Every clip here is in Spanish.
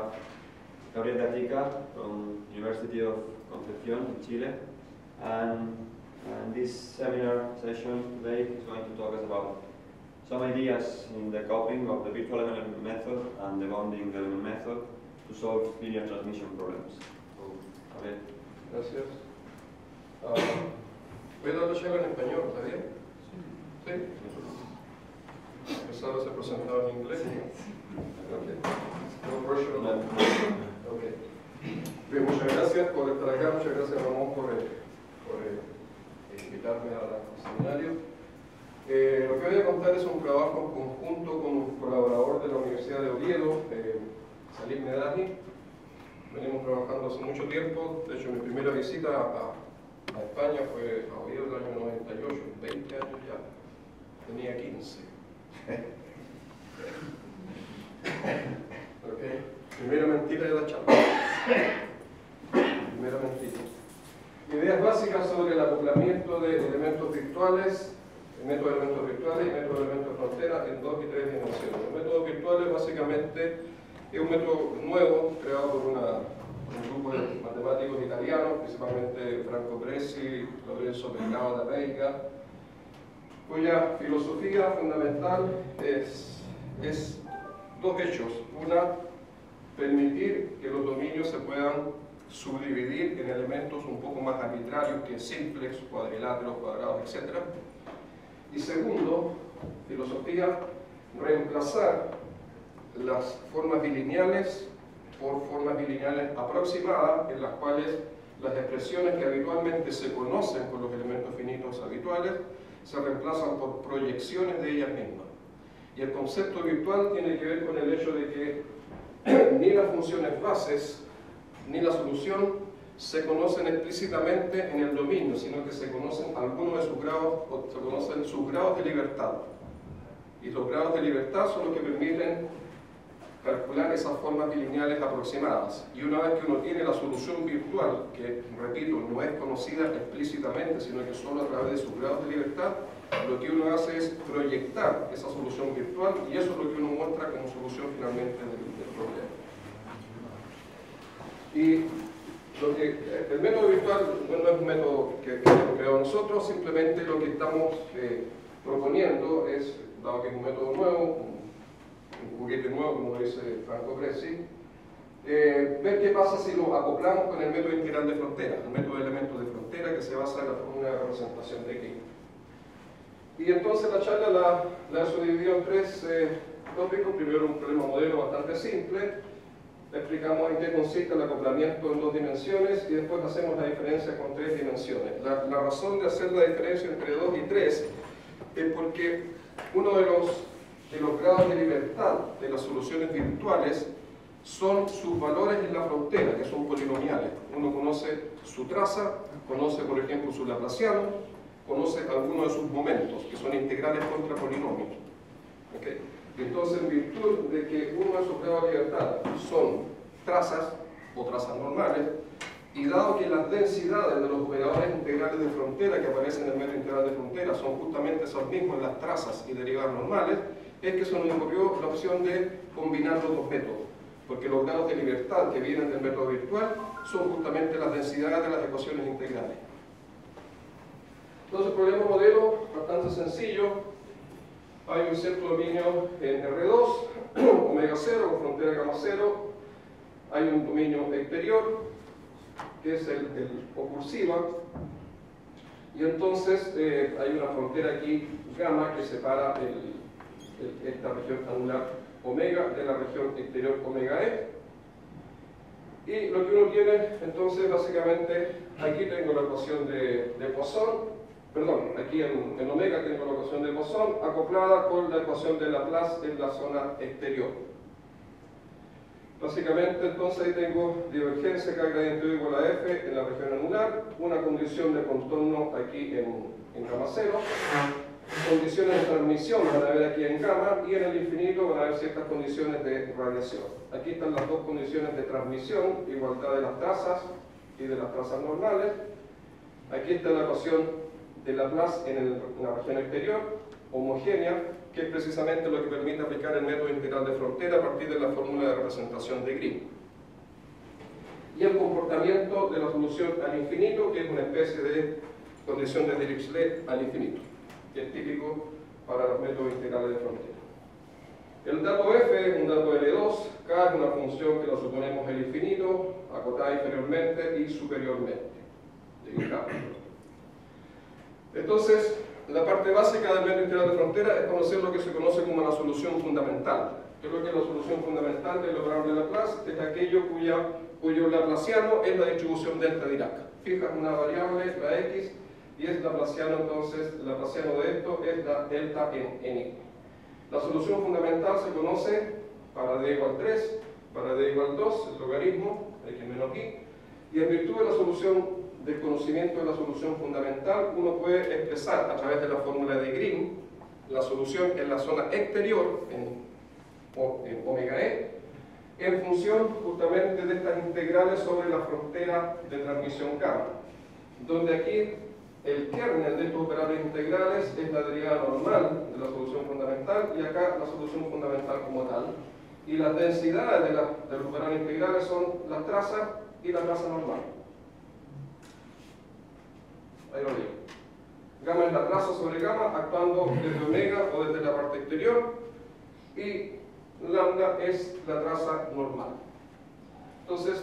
have Gabriel Gatica from University of Concepción in Chile. And, and this seminar session today is going to talk us about some ideas in the coping of the virtual element method and the bonding element method to solve linear transmission problems. So, Gabriel. Gracias. Ah, voy a dar la charla en español, ¿está bien? ¿Sí? Empezar a ser presentado en inglés. Okay. No pressure on that. Bien, muchas gracias por estar acá, muchas gracias Ramón por, eh, por eh, invitarme al seminario. Eh, lo que voy a contar es un trabajo conjunto con un colaborador de la Universidad de Oviedo, eh, Salim Medani. Venimos trabajando hace mucho tiempo, de hecho mi primera visita a, a España fue a Oviedo el año 98, 20 años ya, tenía 15. Primera mentira de la charla. Primera mentira. Ideas básicas sobre el acoplamiento de elementos virtuales, el método de elementos virtuales y método de elementos frontera en dos y tres dimensiones. Los métodos virtuales básicamente es un método nuevo creado por una, un grupo de matemáticos italianos, principalmente Franco Presi, Lorenzo Pellegao da Veiga, cuya filosofía fundamental es, es dos hechos. Una, permitir que los dominios se puedan subdividir en elementos un poco más arbitrarios que simples, cuadriláteros, cuadrados, etc. Y segundo, filosofía, reemplazar las formas bilineales por formas bilineales aproximadas en las cuales las expresiones que habitualmente se conocen con los elementos finitos habituales se reemplazan por proyecciones de ellas mismas. Y el concepto virtual tiene que ver con el hecho de que ni las funciones bases ni la solución se conocen explícitamente en el dominio, sino que se conocen algunos de sus grados, o se conocen sus grados de libertad. Y los grados de libertad son los que permiten calcular esas formas bilineales aproximadas. Y una vez que uno tiene la solución virtual, que repito, no es conocida explícitamente, sino que solo a través de sus grados de libertad, lo que uno hace es proyectar esa solución virtual y eso es lo que uno muestra como solución finalmente del, problema. Y lo que, el método virtual no es un método que, que hemos creado nosotros, simplemente lo que estamos eh, proponiendo es, dado que es un método nuevo, un, juguete nuevo, como dice Franco Greci, eh, ver qué pasa si lo acoplamos con el método integral de frontera, el método de elementos de frontera que se basa en la fórmula de representación de X. Y entonces la charla la, la he subdividido en tres eh, tópicos. Primero un problema modelo bastante simple, explicamos en qué consiste el acoplamiento en dos dimensiones y después hacemos la diferencia con tres dimensiones. La, la razón de hacer la diferencia entre dos y tres es porque uno de los, de los grados de libertad de las soluciones virtuales son sus valores en la frontera, que son polinomiales. Uno conoce su traza, conoce por ejemplo su laplaciano, conoce algunos de sus momentos, que son integrales contra polinomios. ¿Okay? Entonces, en virtud de que uno de sus grados de libertad son trazas o trazas normales, y dado que las densidades de los operadores integrales de frontera que aparecen en el medio integral de frontera son justamente esos mismos las trazas y derivadas normales, es que se nos ocurrió la opción de combinar los dos métodos, porque los grados de libertad que vienen del método virtual son justamente las densidades de las ecuaciones integrales. Entonces, problema modelo, bastante sencillo, hay un cierto dominio en R2, omega 0, con frontera gamma 0, hay un dominio exterior, que es el, el y entonces eh, hay una frontera aquí, gamma, que separa esta región anular omega de la región exterior omega e. Y lo que uno tiene, entonces, básicamente, aquí tengo la ecuación de Poisson, perdón, aquí en, en, omega tengo la ecuación de Poisson acoplada con la ecuación de Laplace en la zona exterior. Básicamente, entonces ahí tengo divergencia K gradiente igual a F en la región anular, una condición de contorno aquí en, en gamma 0, condiciones de transmisión van a ver aquí en gamma y en el infinito van a ver ciertas condiciones de radiación. Aquí están las dos condiciones de transmisión, igualdad de las trazas y de las trazas normales. Aquí está la ecuación de Laplace en, el, en la región exterior, homogénea, que es precisamente lo que permite aplicar el método integral de frontera a partir de la fórmula de representación de Green. Y el comportamiento de la solución al infinito, que es una especie de condición de Dirichlet al infinito, que es típico para los métodos integrales de frontera. El dato f es un dato L2, K es una función que lo suponemos el infinito, acotada inferiormente y superiormente. Entonces, la parte básica del método integral de frontera es conocer lo que se conoce como la solución fundamental. ¿Qué es lo que la solución fundamental del lograr de Laplace? Es aquello cuya, cuyo laplaciano es la distribución delta Dirac. Fijas una variable, la x, y es laplaciano, entonces, el laplaciano de esto es la delta en n. La solución fundamental se conoce para d igual 3, para d igual 2, el logaritmo, x menos y, y en virtud de la solución del conocimiento de la solución fundamental, uno puede expresar a través de la fórmula de Green la solución en la zona exterior, en, omega e, en función justamente de estas integrales sobre la frontera de transmisión gamma, donde aquí el kernel de estos operadores integrales es la derivada normal de la solución fundamental y acá la solución fundamental como tal. Y las densidades de, de los operadores integrales son la traza y la traza normal. Ahí lo. Gamma es la traza sobre gamma actuando desde omega o desde la parte exterior y lambda es la traza normal. Entonces,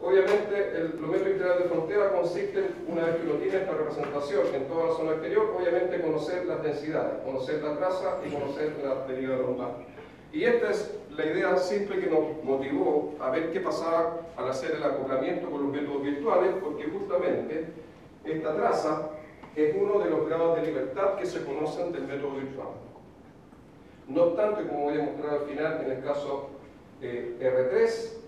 obviamente, el, método integral de frontera consiste, una vez que uno tiene esta representación en toda la zona exterior, obviamente conocer las densidades, conocer la traza y conocer la derivada normal. Y esta es la idea simple que nos motivó a ver qué pasaba al hacer el acoplamiento con los métodos virtuales, porque justamente esta traza es uno de los grados de libertad que se conocen del método virtual. No obstante, como voy a mostrar al final, en el caso de R3,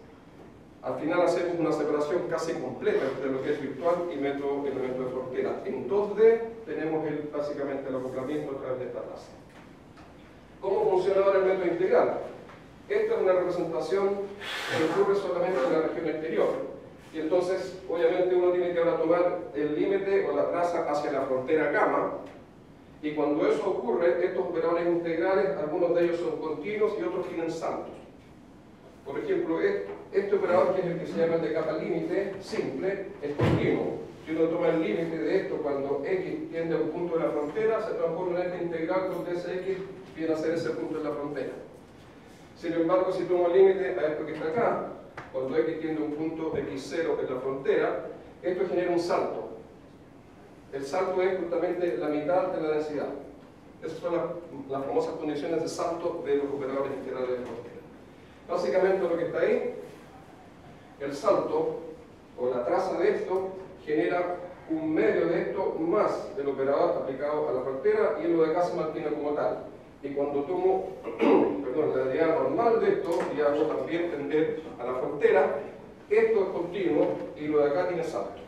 al final hacemos una separación casi completa entre lo que es virtual y método, elemento de frontera. En 2D tenemos el, básicamente el acoplamiento a través de esta traza. ¿Cómo funciona ahora el método integral? Esta es una representación que ocurre solamente en la región exterior. Y entonces, obviamente, uno tiene que ahora tomar el límite o la traza hacia la frontera gamma. Y cuando eso ocurre, estos operadores integrales, algunos de ellos son continuos y otros tienen saltos. Por ejemplo, este operador, que es el que se llama el de capa límite, simple, es continuo. Si uno toma el límite de esto cuando x tiende a un punto de la frontera, se transforma en este integral donde ese x viene a ser ese punto de la frontera. Sin embargo, si tomo el límite a esto que está acá, cuando x tiende un punto x0 en la frontera, esto genera un salto. El salto es justamente la mitad de la densidad. Esas son las, famosas condiciones de salto de los operadores integrales de frontera. Básicamente lo que está ahí, el salto o la traza de esto genera un medio de esto más del operador aplicado a la frontera y lo de acá se mantiene como tal y cuando tomo perdón, la derivada normal de esto y hago también tender a la frontera, esto es continuo y lo de acá tiene salto.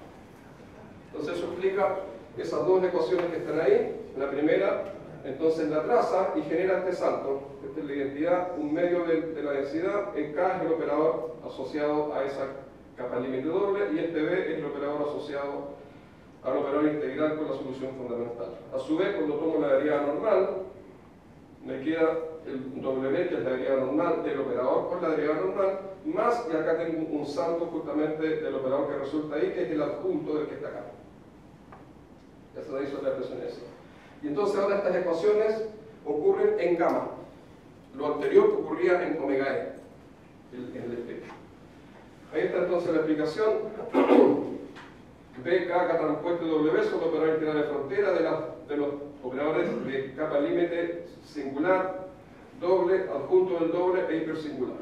Entonces eso explica esas dos ecuaciones que están ahí. La primera, entonces la traza y genera este salto. Esta es la identidad, un medio de, la densidad, en K es el operador asociado a esa capa límite doble y este B es el operador asociado al operador integral con la solución fundamental. A su vez, cuando tomo la derivada normal, me queda el W, que es la derivada normal del operador por la derivada normal, más, y acá tengo un salto justamente del operador que resulta ahí, que es el adjunto del que está acá. Ya se hizo la expresión esa. Y entonces ahora estas ecuaciones ocurren en gamma. Lo anterior ocurría en omega e, en el espectro. Ahí está entonces la explicación. B, K, transpuesto W son los operadores de frontera de, de los operadores de capa límite singular, doble, adjunto del doble e hipersingular.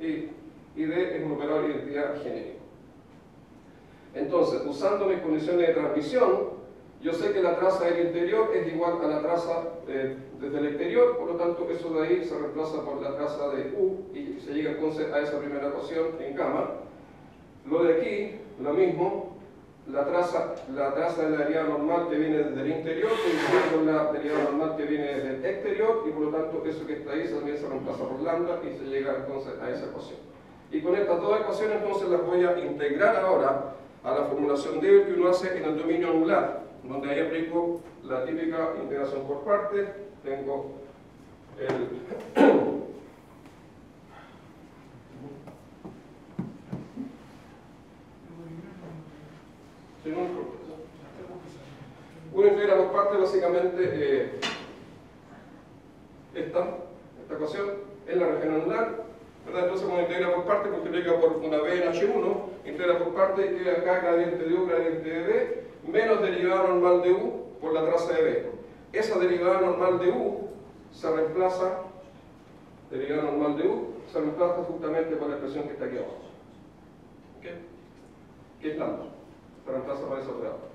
Y, y D es un operador de identidad genérico. Entonces, usando mis condiciones de transmisión, yo sé que la traza del interior es igual a la traza eh, desde el exterior, por lo tanto eso de ahí se reemplaza por la traza de U y se llega entonces a esa primera ecuación en gamma. Lo de aquí, lo mismo, la traza, la traza de la derivada normal que viene desde el interior coincide con la derivada normal que viene desde el exterior y por lo tanto eso que está ahí también se reemplaza por lambda y se llega entonces a esa ecuación. Y con estas dos ecuaciones entonces las voy a integrar ahora a la formulación de que uno hace en el dominio anular, donde ahí aplico la típica integración por partes, tengo el Sí, no importa. Uno integra por parte básicamente eh, esta, esta ecuación en la región anular, ¿verdad? Entonces cuando integra por parte multiplica por una b en h1, integra por parte y queda acá gradiente de u, gradiente de b, menos derivada normal de u por la traza de b. Esa derivada normal de u se reemplaza, derivada normal de u, se reemplaza justamente por la expresión que está aquí abajo. ¿Ok? ¿Qué es lambda? Se reemplaza por ese operador.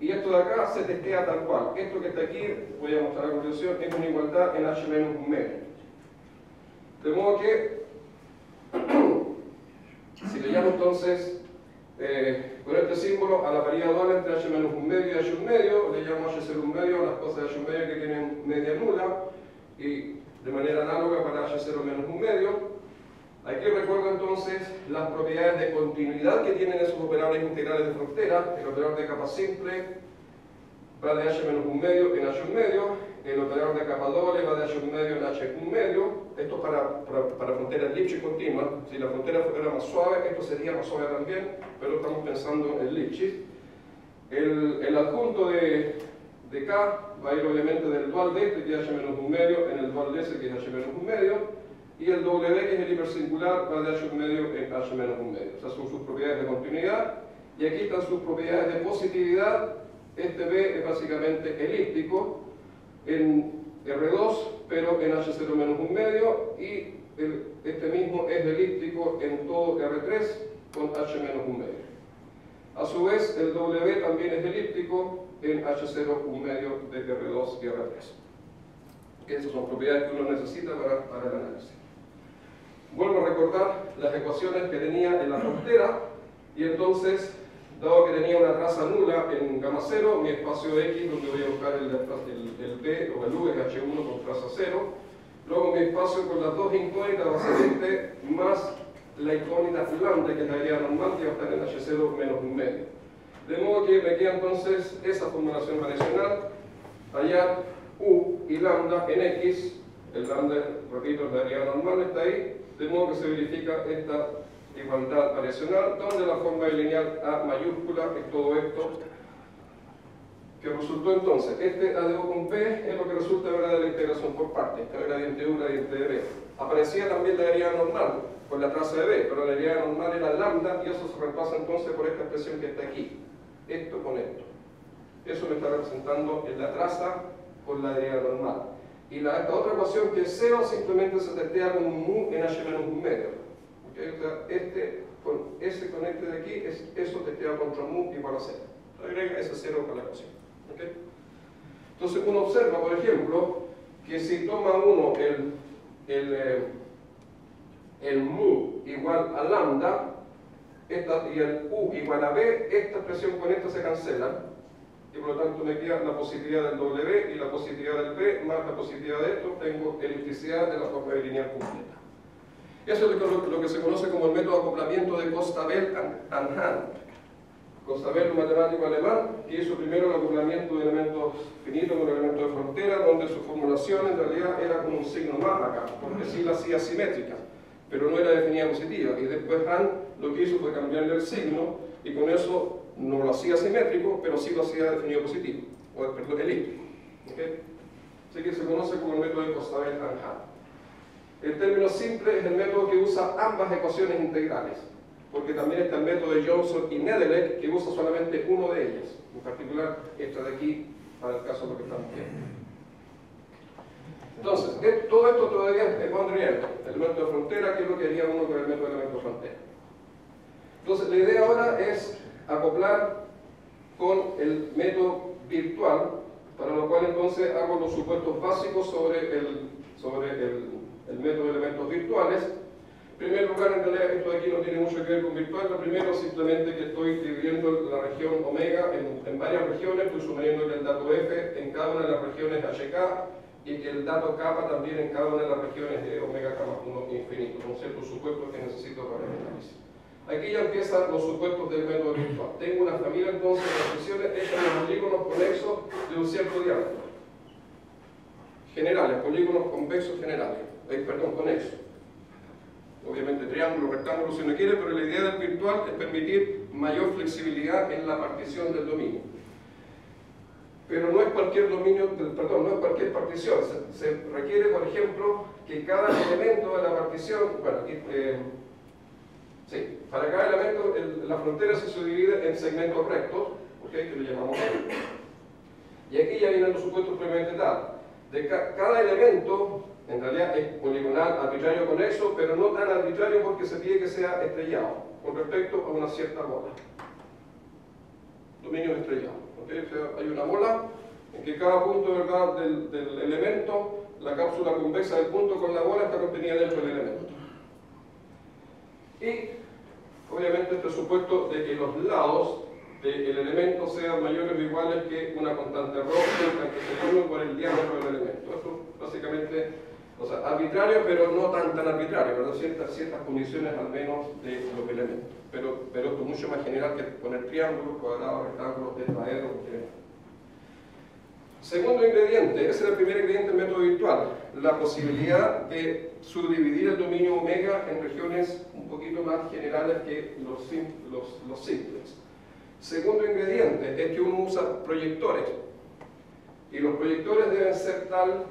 Y esto de acá se testea tal cual. Esto que está aquí, voy a mostrar a continuación, es una igualdad en h menos un medio. De modo que, si le llamo entonces eh, con este símbolo a la paridad dual entre h menos un medio y h un medio, le llamo h0 un medio a las cosas de h un medio que tienen media nula, y de manera análoga para h0 menos un medio. Aquí recuerdo entonces las propiedades de continuidad que tienen esos operadores integrales de frontera. El operador de capa simple va de h menos un medio en h un medio. El operador de capa doble va de h un medio en h un medio. Esto es para, para, para frontera elipse continua. Si la frontera fuera más suave, esto sería más suave también, pero estamos pensando en elipsis. El, el adjunto de, de K va a ir obviamente del dual de este, que es h menos un medio, en el dual de ese, que es h menos un medio y el W, que es el hipersingular, va de H medio en H menos medio. Esas son sus propiedades de continuidad. Y aquí están sus propiedades de positividad. Este B es básicamente elíptico en R2, pero en H0 menos un medio. Y el, este mismo es elíptico en todo R3 con H menos medio. A su vez, el W también es elíptico en H0 un medio de R2 y R3. Esas son propiedades que uno necesita para, para el análisis. Vuelvo a recordar las ecuaciones que tenía en la frontera y entonces, dado que tenía una traza nula en gamma 0, mi espacio X, donde voy a buscar el, el, el P o el U es H1 con traza 0, luego mi espacio con las dos incógnitas va a ser este más la incógnita lambda, que es la idea normal, que va a estar en H0 menos un medio. De modo que me queda entonces esa formulación variacional, allá U y lambda en X, el lambda, repito, es la normal, está ahí, de modo que se verifica esta igualdad variacional, donde la forma lineal A mayúscula es todo esto que resultó entonces, este A de O con P es lo que resulta de la integración por partes, el gradiente U, gradiente de B. Aparecía también la herida normal, con la traza de B, pero la herida normal era lambda y eso se reemplaza entonces por esta expresión que está aquí, esto con esto. Eso me está representando en la traza con la herida normal. Y la, otra ecuación que es 0 simplemente se testea con un mu en h menos un medio. ¿Okay? O sea, este con ese con este de aquí, es, eso testeado contra mu igual a 0. Agrega ese 0 para la ecuación. ¿Okay? Entonces uno observa, por ejemplo, que si toma uno el, el, eh, el mu igual a lambda esta, y el u igual a b, esta expresión con esta se cancela por lo tanto me queda la positividad del W y la positividad del P más la positividad de esto, tengo elipticidad de la forma lineal completa. Eso es lo, lo, que se conoce como el método de acoplamiento de Costabel and Hahn. Costabel, un matemático alemán, que hizo primero el acoplamiento de elementos finitos con elementos de frontera, donde su formulación en realidad era con un signo más acá, porque sí la hacía simétrica, pero no era definida positiva. Y después Hahn lo que hizo fue cambiarle el signo y con eso no lo hacía simétrico, pero sí lo hacía definido positivo, o perdón, elíptico. ¿okay? Así que se conoce como el método de Costabel-Anhalt. El término simple es el método que usa ambas ecuaciones integrales, porque también está el método de Johnson y Nedelec, que usa solamente uno de ellas, en particular esta de aquí, para el caso de lo que estamos viendo. Entonces, todo esto todavía es boundary elemento de frontera, que es lo que haría uno con el método de elemento frontera. Entonces, la idea ahora es acoplar con el método virtual, para lo cual entonces hago los supuestos básicos sobre el, sobre el, el método de elementos virtuales. En primer lugar, en realidad esto de aquí no tiene mucho que ver con virtual, lo primero simplemente que estoy dividiendo la región omega en, en varias regiones, estoy suponiendo que el dato f en cada una de las regiones hk y que el dato kappa también en cada una de las regiones de omega k más 1 infinito, con ciertos supuestos que necesito para el análisis. Aquí ya empiezan los supuestos del método virtual. Tengo una familia entonces de expresiones hechas en polígonos conexos de un cierto diámetro. Generales, polígonos convexos generales, eh, perdón, conexos. Obviamente triángulo, rectángulo si uno quiere, pero la idea del virtual es permitir mayor flexibilidad en la partición del dominio. Pero no es cualquier dominio, perdón, no es cualquier partición. Se, requiere, por ejemplo, que cada elemento de la partición, bueno, eh, sí, para cada elemento la frontera se subdivide en segmentos rectos, que lo llamamos Y aquí ya vienen los supuestos previamente tal. De cada elemento, en realidad es poligonal, arbitrario conexo, pero no tan arbitrario porque se pide que sea estrellado, con respecto a una cierta bola. Dominio estrellado. hay una bola en que cada punto. Del, del elemento, la cápsula convexa del punto con la bola está contenida dentro del elemento. Y obviamente este supuesto de que los lados del elemento sean mayores o iguales que una constante rho que se por el diámetro del elemento. Esto básicamente, o sea, arbitrario, pero no tan tan arbitrario, ¿verdad? Ciertas, ciertas condiciones al menos de los elementos. Pero, pero esto es mucho más general que poner triángulos, cuadrados, rectángulos, tetraedros, Segundo ingrediente, ese es el primer ingrediente del método virtual, la posibilidad de subdividir el dominio omega en regiones un poquito más generales que los, los, los simples. Segundo ingrediente es que uno usa proyectores. Y los proyectores deben ser tal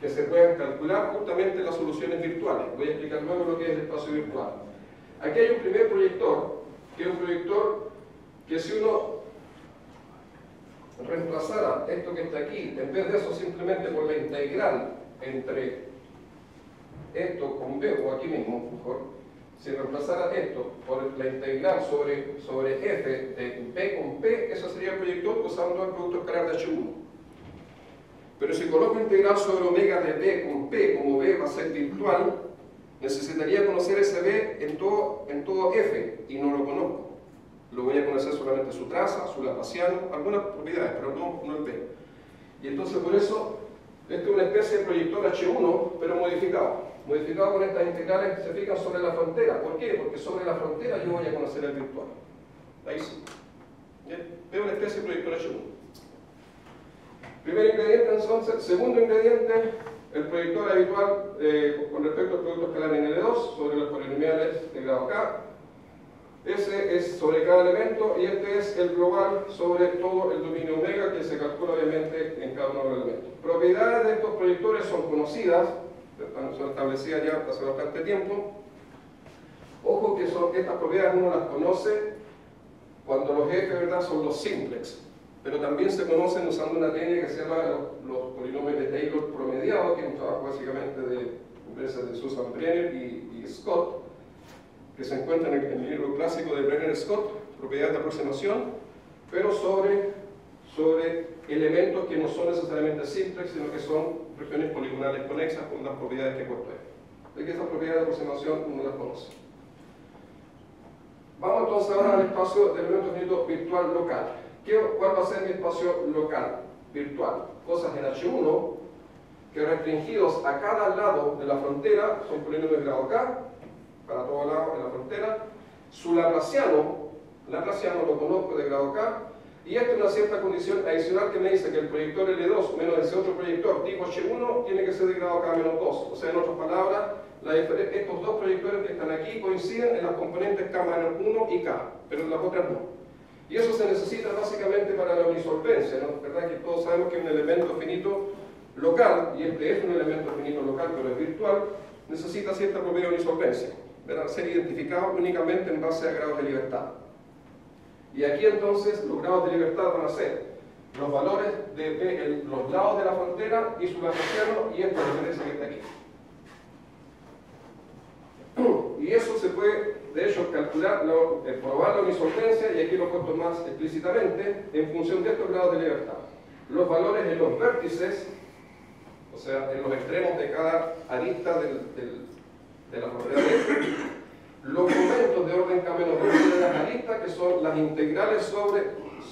que se puedan calcular justamente las soluciones virtuales. Voy a explicar luego lo que es el espacio virtual. Aquí hay un primer proyector, que es un proyector que si uno reemplazara esto que está aquí, en vez de eso simplemente por la integral entre esto con B, o aquí mismo, mejor, si reemplazara esto por la integral sobre, sobre f de p con p, eso sería el proyector usando el producto escalar de H1. Pero si coloco integral sobre omega de b con p, como b va a ser virtual, necesitaría conocer ese b en todo, en todo f, y no lo conozco. Lo voy a conocer solamente su traza, su laplaciano, algunas propiedades, pero no, no el b. Y entonces por eso, esto es una especie de proyector H1, pero modificado modificado con estas integrales se fijan sobre la frontera. ¿Por qué? Porque sobre la frontera yo voy a conocer el virtual. Ahí sí. Veo una especie de proyector H1. Primer ingrediente entonces. Segundo ingrediente, el proyector habitual eh, con respecto al producto escalar en L2 sobre los polinomiales de grado K. Ese es sobre cada elemento y este es el global sobre todo el dominio omega que se calcula obviamente en cada uno de los elementos. Propiedades de estos proyectores son conocidas, son establecidas ya hace bastante tiempo. Ojo que son, estas propiedades uno las conoce cuando los ejes ¿verdad? son los simplex, pero también se conocen usando una técnica que se llama los, polinomios de Taylor promediados, que es un trabajo básicamente de empresas de Susan Brenner y, Scott, que se encuentra en el, libro clásico de Brenner Scott, propiedades de aproximación, pero sobre, sobre elementos que no son necesariamente simples, sino que son regiones poligonales conexas con las propiedades que puesto De que esas propiedades de aproximación uno las conoce. Vamos entonces ahora al espacio de elemento finito virtual local. ¿Qué, ¿Cuál va a ser mi espacio local, virtual? Cosas en H1 que restringidos a cada lado de la frontera son polinomios grado K, para todos lados de la frontera. Su laplaciano, laplaciano lo conozco de grado K, y esta es una cierta condición adicional que me dice que el proyector L2 menos ese otro proyector tipo H1 tiene que ser de grado K menos 2. O sea, en otras palabras, estos dos proyectores que están aquí coinciden en las componentes K menos 1 y K, pero en las otras no. Y eso se necesita básicamente para la unisolvencia, ¿no? ¿Verdad? Que todos sabemos que un elemento finito local, y este es un elemento finito local, pero es virtual, necesita cierta propiedad de unisolvencia, ¿verdad? Ser identificado únicamente en base a grados de libertad. Y aquí entonces los grados de libertad van a ser los valores de, los lados de la frontera y su laplaciano y esta diferencia que está aquí. Y eso se puede, de hecho, calcular, eh, probar la y aquí lo he puesto más explícitamente, en función de estos grados de libertad. Los valores de los vértices, o sea, en los extremos de cada arista de la frontera los momentos de orden menos de las aristas, que son las integrales sobre,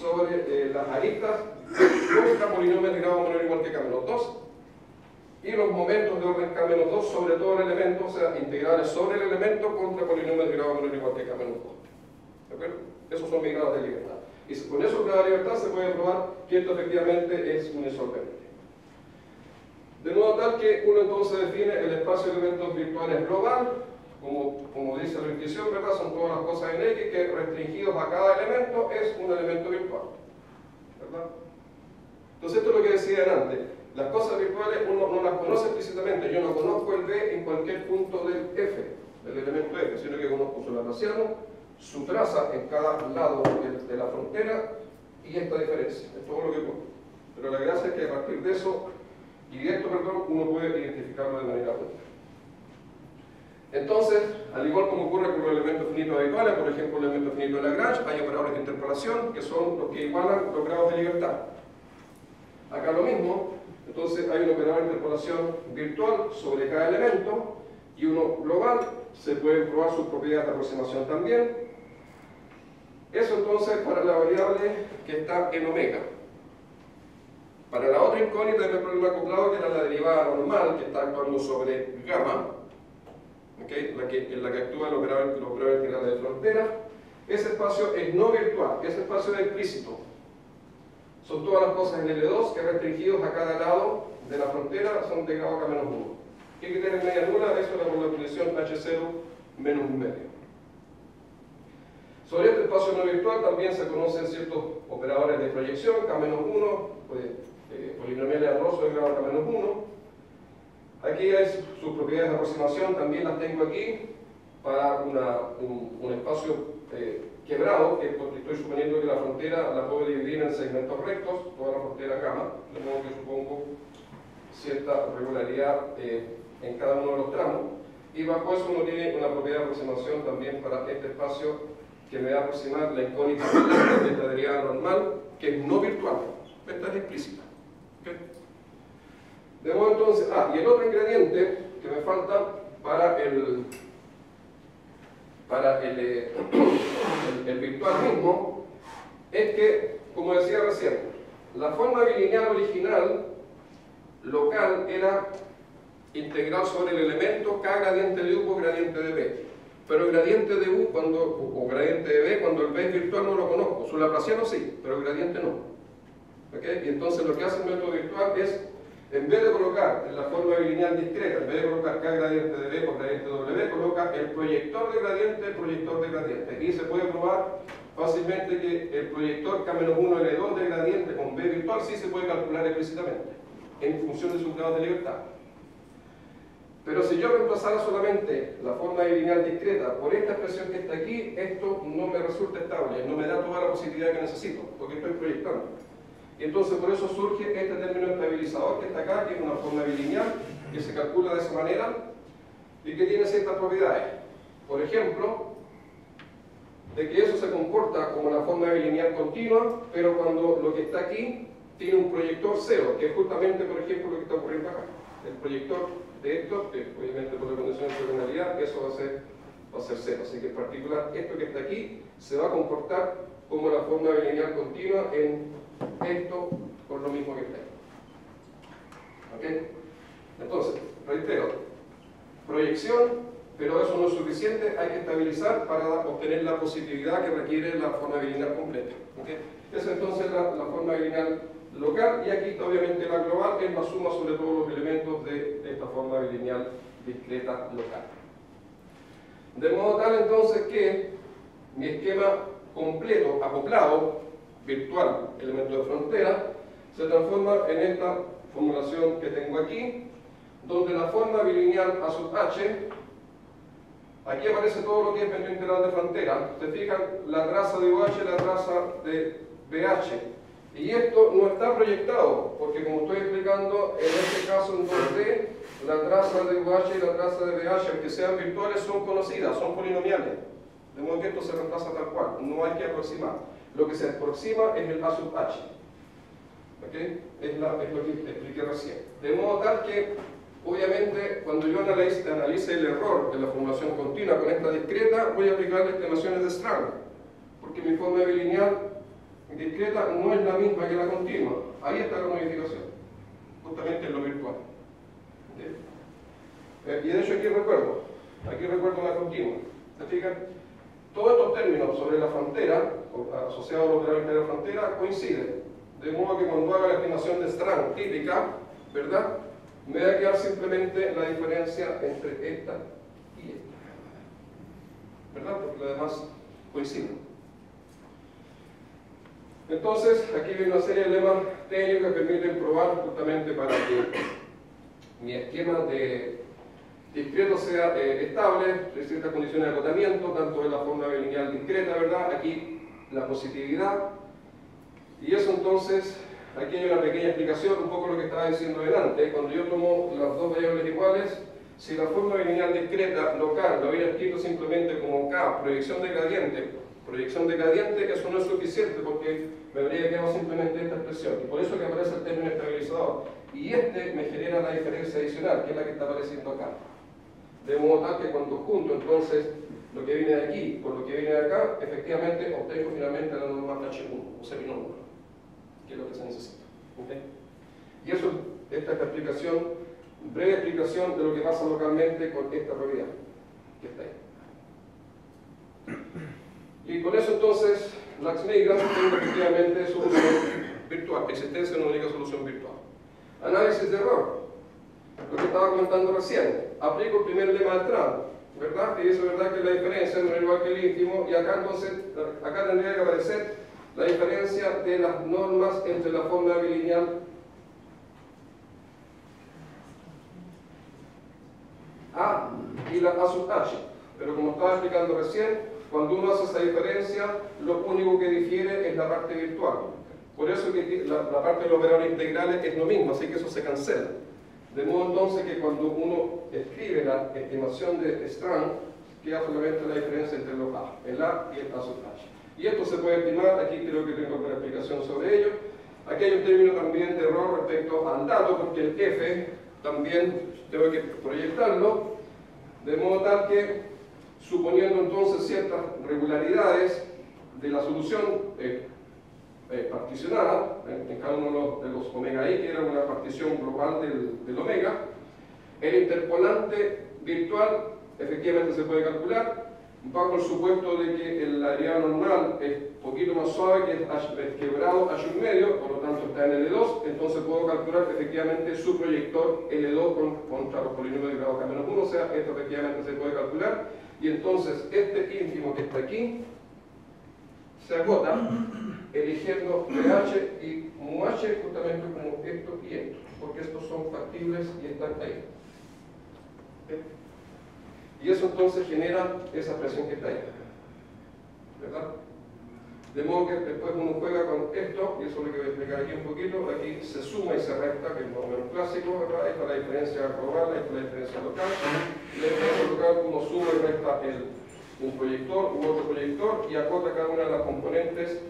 sobre eh, las aristas contra polinomios de grado menor igual que K menos 2, y los momentos de orden K menos 2 sobre todo el elemento, o sea, integrales sobre el elemento contra polinomios de grado menor igual que K menos 2. ¿De acuerdo? Esos son mis grados de libertad. Y con esos grados de libertad se puede probar que esto efectivamente es un insolvente. De modo tal que uno entonces define el espacio de elementos virtuales global, como, como dice la intuición, ¿verdad? Son todas las cosas en X que restringidos a cada elemento es un elemento virtual. ¿verdad? Entonces esto es lo que decía antes. Las cosas virtuales uno no las conoce explícitamente. Yo no conozco el B en cualquier punto del F, del elemento F, sino que conozco su laplaciano, su traza en cada lado de la frontera y esta diferencia. Es todo lo que puedo. Pero la gracia es que a partir de eso, y de esto, perdón, uno puede identificarlo de manera buena. Entonces, al igual como ocurre con los elementos finitos habituales, por ejemplo, el elemento finito de Lagrange, hay operadores de interpolación que son los que igualan los grados de libertad. Acá lo mismo, entonces hay un operador de interpolación virtual sobre cada elemento y uno global, se puede probar sus propiedades de aproximación también. Eso entonces para la variable que está en omega. Para la otra incógnita del problema acoplado, que era la derivada normal, que está actuando sobre gamma, que, en la que actúa el operador, el operador integral de frontera, ese espacio es no virtual, ese espacio es explícito. Son todas las cosas en L2 que restringidos a cada lado de la frontera son de grado K menos 1. ¿Qué que tener media nula? Eso es la condición H0 menos un medio. Sobre este espacio no virtual también se conocen ciertos operadores de proyección, K menos 1, pues, eh, polinomiales arrosos de grado K menos 1. Aquí hay sus propiedades de aproximación, también las tengo aquí para un, espacio eh, quebrado, que porque estoy suponiendo que la frontera la puedo dividir en segmentos rectos, toda la frontera gamma, de modo que supongo cierta regularidad eh, en cada uno de los tramos. Y bajo eso uno tiene una propiedad de aproximación también para este espacio que me va a aproximar la incógnita de esta derivada normal, que es no virtual. Esta es explícita. De entonces, ah, y el otro ingrediente que me falta para el, para el, eh, el, virtual mismo es que, como decía recién, la forma bilineal original local era integral sobre el elemento K gradiente de U por gradiente de B. Pero el gradiente de U cuando, o gradiente de B, cuando el B es virtual no lo conozco. Su laplaciano sí, pero el gradiente no. ¿Okay? Y entonces lo que hace el método virtual es en vez de colocar la forma bilineal discreta, en vez de colocar K gradiente de B por gradiente W, coloca el proyector de gradiente, el proyector de gradiente. Y se puede probar fácilmente que el proyector K-1L2 de gradiente con B virtual sí se puede calcular explícitamente, en función de sus grados de libertad. Pero si yo reemplazara solamente la forma bilineal discreta por esta expresión que está aquí, esto no me resulta estable, no me da toda la positividad que necesito, porque estoy proyectando. Y entonces por eso surge este término estabilizador que está acá, que es una forma bilineal, que se calcula de esa manera y que tiene ciertas propiedades. Por ejemplo, de que eso se comporta como una forma bilineal continua, pero cuando lo que está aquí tiene un proyector cero, que es justamente, por ejemplo, lo que está ocurriendo acá. El proyector de esto, que obviamente por la condición de ordinalidad, eso va a ser va a ser cero. Así que en particular, esto que está aquí se va a comportar como la forma bilineal continua en esto con lo mismo que está ¿Ok? Entonces, reitero, proyección, pero eso no es suficiente, hay que estabilizar para obtener la positividad que requiere la forma bilineal completa. ¿Ok? Esa es entonces la, la forma bilineal local y aquí obviamente la global es la suma sobre todos los elementos de esta forma bilineal discreta local. De modo tal entonces que mi esquema completo, acoplado, virtual, elemento de frontera, se transforma en esta formulación que tengo aquí, donde la forma bilineal a sub h, aquí aparece todo lo que es vector integral de frontera, se fijan la traza de UH, la traza de BH, y esto no está proyectado, porque como estoy explicando, en este caso en 2D, la traza de UH y la traza de BH, aunque sean virtuales, son conocidas, son polinomiales. De modo que esto se reemplaza tal cual, no hay que aproximar. Lo que se aproxima es el A sub H. ¿Okay? Es, lo que expliqué recién. De modo tal que, obviamente, cuando yo analice, analice, el error de la formulación continua con esta discreta, voy a aplicar estimaciones de Strang, porque mi forma bilineal discreta no es la misma que la continua. Ahí está la modificación, justamente en lo virtual. Eh, y de hecho aquí recuerdo, aquí recuerdo la continua. ¿Se fijan? Todos estos términos sobre la frontera, asociados a los operadores de la frontera, coinciden. De modo que cuando haga la estimación de Strang típica, ¿verdad? me va a quedar simplemente la diferencia entre esta y esta. ¿Verdad? Porque lo demás coinciden. Entonces, aquí viene una serie de lemas técnicos que permiten probar justamente para que mi esquema de discreto sea eh, estable, de ciertas condiciones de agotamiento, tanto en la forma lineal discreta, ¿verdad? Aquí la positividad. Y eso entonces, aquí hay una pequeña explicación, un poco lo que estaba diciendo delante. Cuando yo tomo las dos variables iguales, si la forma lineal discreta local lo hubiera escrito simplemente como K, proyección de gradiente, proyección de gradiente, eso no es suficiente porque me habría quedado simplemente esta expresión. Y por eso que aparece el término estabilizador. Y este me genera la diferencia adicional, que es la que está apareciendo acá. De modo tal que cuando junto entonces lo que viene de aquí por lo que viene de acá, efectivamente obtengo finalmente la norma H1, o seminómula, que es lo que se necesita. Y eso, esta es la explicación, breve explicación de lo que pasa localmente con esta propiedad que está ahí. Y con eso entonces, Lax tengo efectivamente solución virtual, existencia de una única solución virtual. Análisis de error. Lo que estaba comentando recién. Aplico el primer lema del tramo, ¿verdad? Y eso es verdad que la diferencia no es igual que el íntimo. Y acá entonces, acá tendría que aparecer la diferencia de las normas entre la fórmula bilineal A y la A sub H. Pero como estaba explicando recién, cuando uno hace esa diferencia, lo único que difiere es la parte virtual. Por eso que la, parte de los operadores integrales es lo mismo, así que eso se cancela. De modo entonces que cuando uno escribe la estimación de Strand, queda solamente la diferencia entre los A, el A y el A sub H. Y esto se puede estimar, aquí creo que tengo una explicación sobre ello. Aquí hay un término también de error respecto al dato, porque el F también tengo que proyectarlo, de modo tal que, suponiendo entonces ciertas regularidades de la solución eh, eh, particionada en, cada uno de los, omega i, que era una partición global del, del omega, el interpolante virtual efectivamente se puede calcular, bajo el supuesto de que el área normal es un poquito más suave que es quebrado H1 medio, por lo tanto está en L2, entonces puedo calcular efectivamente su proyector L2 contra los polinomios de grado K-1, o sea, esto efectivamente se puede calcular, y entonces este ínfimo que está aquí se agota eligiendo pH y MUH justamente como esto y esto, porque estos son factibles y están ahí. Y eso entonces genera esa presión que está ahí. ¿Verdad? De modo que después uno juega con esto, y eso es lo que voy a explicar aquí un poquito, aquí se suma y se resta, que es más o menos clásico, ¿verdad? Esta es la diferencia global, esta es la diferencia local. Y la diferencia local uno suma y resta el, un proyector u otro proyector y acota cada una de las componentes,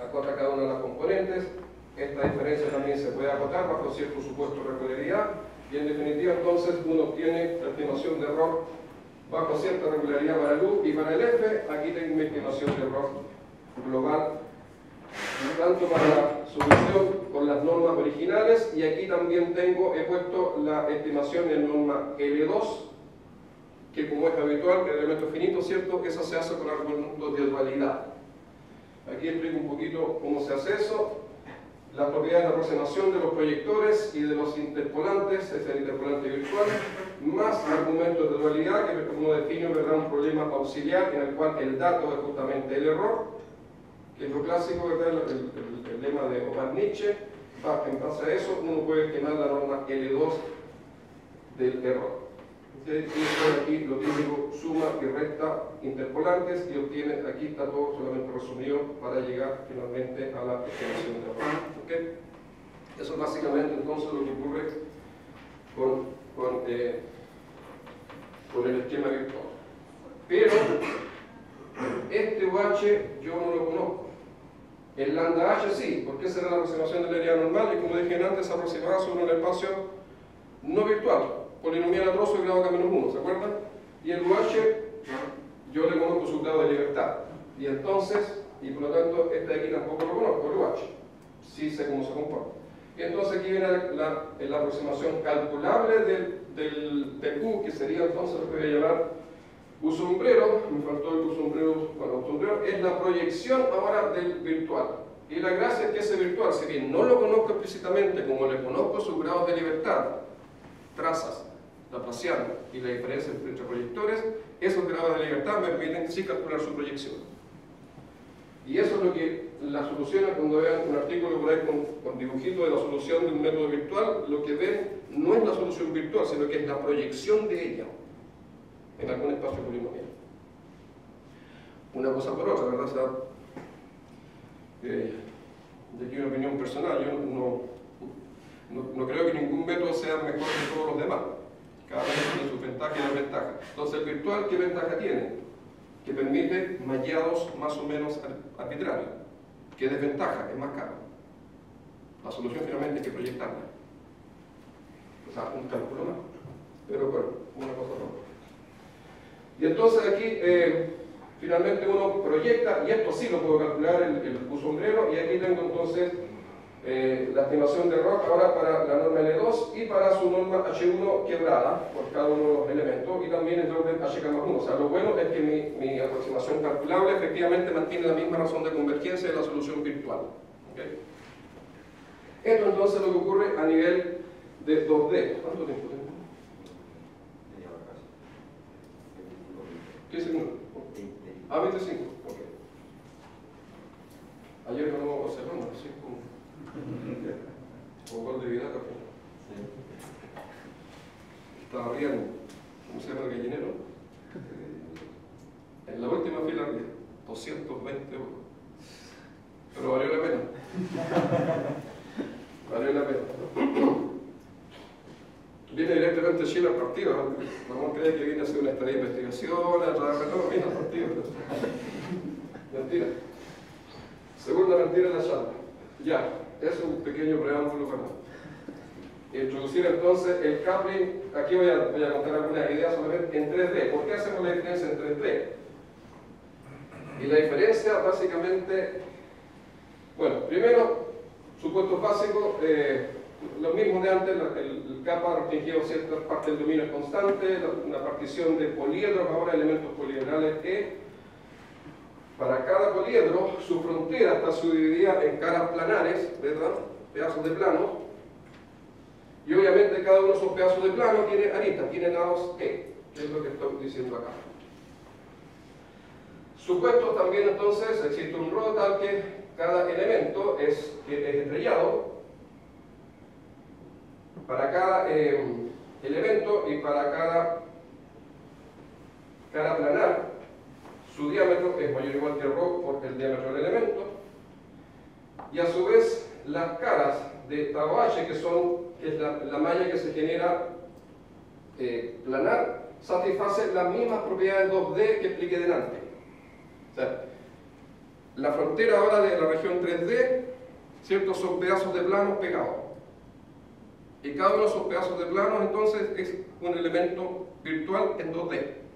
acota cada una de las componentes. Esta diferencia también se puede acotar bajo cierto supuesto de regularidad y en definitiva entonces uno obtiene la estimación de error bajo cierta regularidad para el U y para el F, aquí tengo mi estimación de error global, tanto para la solución con las normas originales y aquí también tengo, he puesto la estimación en norma L2, que como es habitual, que el elemento finito, ¿cierto? Esa se hace con argumentos de dualidad. Aquí explico un poquito cómo se hace eso las propiedades de aproximación de los proyectores y de los interpolantes, es el interpolante virtual, más argumentos de dualidad, que uno define un problema auxiliar en el cual el dato es justamente el error, que es lo clásico, ¿verdad? El, lema de Omar Nietzsche. En base a eso, uno puede estimar la norma L2 del error. Y aquí lo típico, suma y resta interpolantes y obtiene, aquí está todo solamente resumido para llegar finalmente a la estimación de error. ¿Okay? Eso es básicamente entonces lo que ocurre con, con, eh, el esquema virtual. Pero este UH yo no lo conozco. El lambda H sí, porque esa era la aproximación de la área normal y como dije antes, aproximada sobre un espacio no virtual polinomial atroso de grado K-1, ¿se acuerdan? Y el UH, yo le conozco su grado de libertad. Y entonces, y por lo tanto, este de aquí tampoco lo conozco, el UH. Sí sé cómo se comporta. Y entonces aquí viene la, aproximación calculable del, del, U, que sería entonces lo que voy a llamar U sombrero, me faltó el U sombrero, bueno, sombrero, es la proyección ahora del virtual. Y la gracia es que ese virtual, si bien no lo conozco explícitamente como le conozco sus grados de libertad, trazas, laplaciano y la diferencia entre proyectores, esos grados de libertad me permiten sí calcular su proyección. Y eso es lo que las soluciones, cuando vean un artículo por ahí con, con dibujito de la solución de un método virtual, lo que ven no es la solución virtual, sino que es la proyección de ella en algún espacio polinomial. Una cosa por otra, ¿verdad? O sea, eh, de aquí una opinión personal, yo no, no, creo que ningún método sea mejor que todos los demás. Cada uno tiene sus ventajas y desventajas. Entonces, el virtual, ¿qué ventaja tiene? Que permite mallados más o menos arbitrarios. ¿Qué desventaja? Es más caro. La solución finalmente hay que proyectarla. O sea, un cálculo más. Pero bueno, una cosa no. Y entonces aquí, eh, finalmente uno proyecta, y esto sí lo puedo calcular el, el sombrero, y aquí tengo entonces eh, la estimación de error ahora para la norma L2 y para su norma H1 quebrada por cada uno de los elementos y también el orden HK más 1. O sea, lo bueno es que mi, mi, aproximación calculable efectivamente mantiene la misma razón de convergencia de la solución virtual. ¿Okay? Esto entonces lo que ocurre a nivel de 2D. ¿Cuánto tiempo tengo? ¿Qué segundo? Ah, 25. Ok. Ayer ganó Barcelona, así como. Gol de vida café. Estaba riendo. ¿Cómo se llama el gallinero? En la última fila arriba, 220 euros. Pero valió la pena. Valió la pena. Viene directamente Chile al partido. Vamos a creer que viene a hacer una estadía de investigación, a trabajar. No, viene al partido. Mentira. Segunda mentira en la charla. Ya, es un pequeño preámbulo para introducir entonces el coupling. Aquí voy a, contar algunas ideas solamente en 3D. ¿Por qué hacemos la diferencia en 3D? Y la diferencia básicamente, bueno, primero, supuesto básico, eh, lo mismo de antes, el, el capa restringido cierta parte del dominio constante, una partición de poliedros, ahora elementos polihedrales E. Para cada poliedro, su frontera está subdividida en caras planares, ¿verdad? Pedazos de plano. Y obviamente cada uno de esos pedazos de plano tiene aristas, tiene lados E, que es lo que estoy diciendo acá. Supuesto también entonces existe un rho tal que cada elemento es, es estrellado para cada eh, elemento y para cada cara planar, su diámetro es mayor o igual que ρ por el diámetro del elemento. Y a su vez, las caras de h, que, son, que es la, la, malla que se genera eh, planar, satisface las mismas propiedades 2D que expliqué delante. La frontera ahora de la región 3D, ¿cierto? Son pedazos de plano pegados. Y cada uno de esos pedazos de plano entonces es un elemento virtual en 2D.